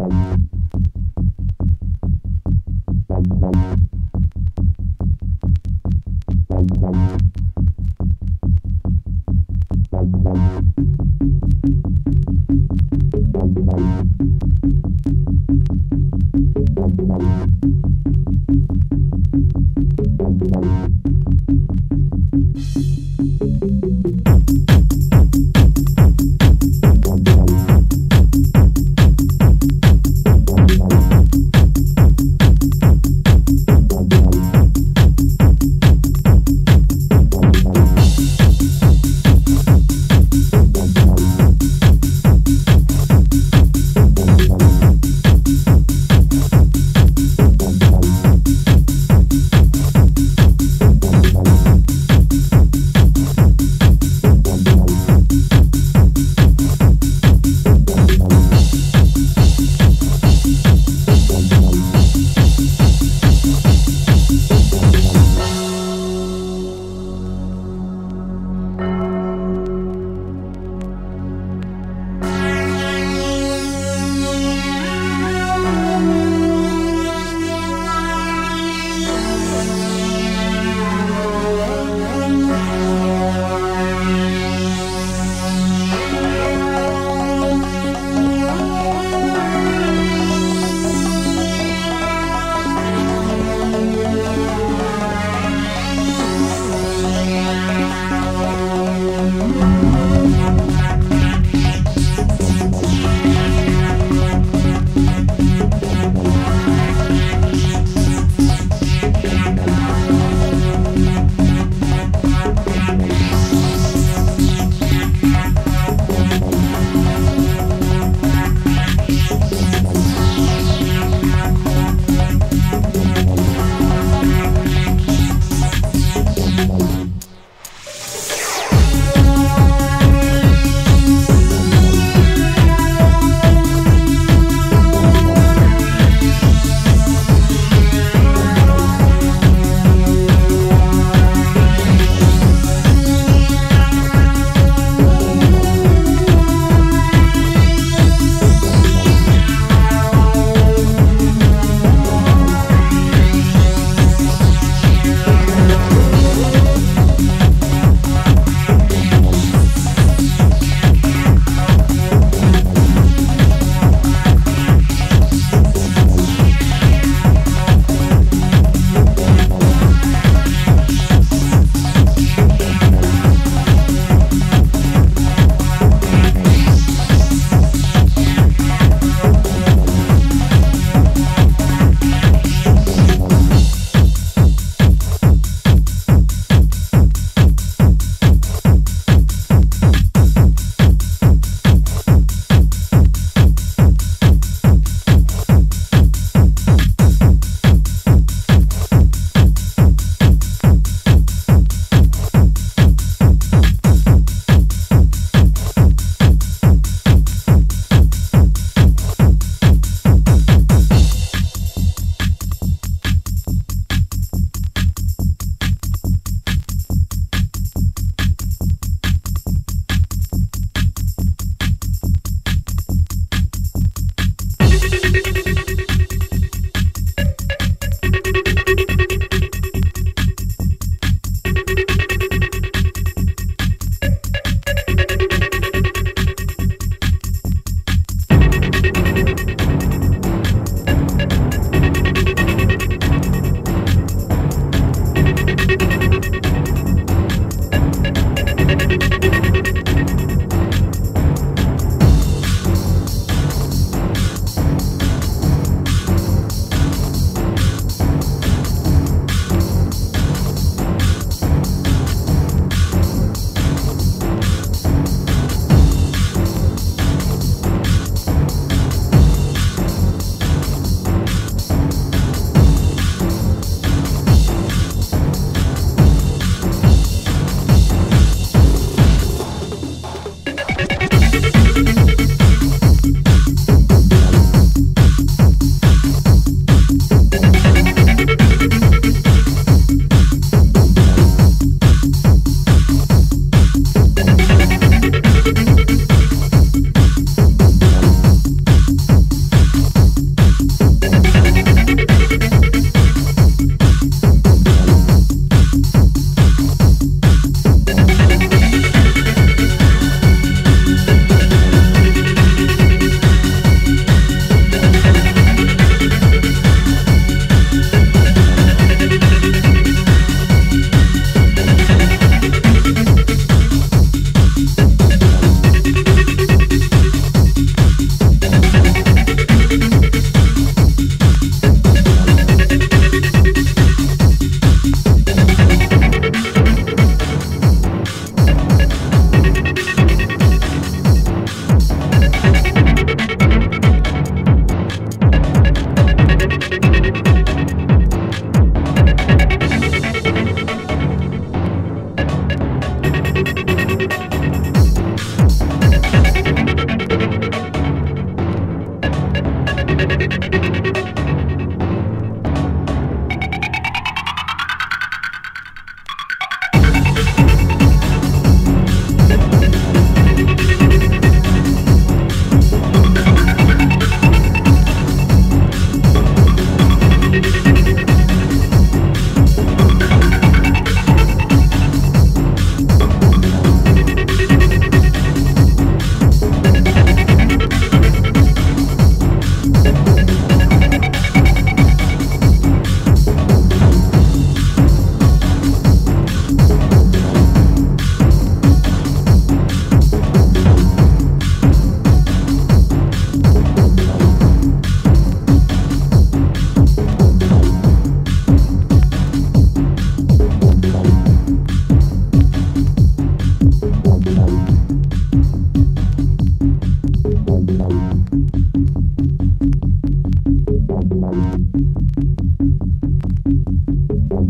¡Gracias!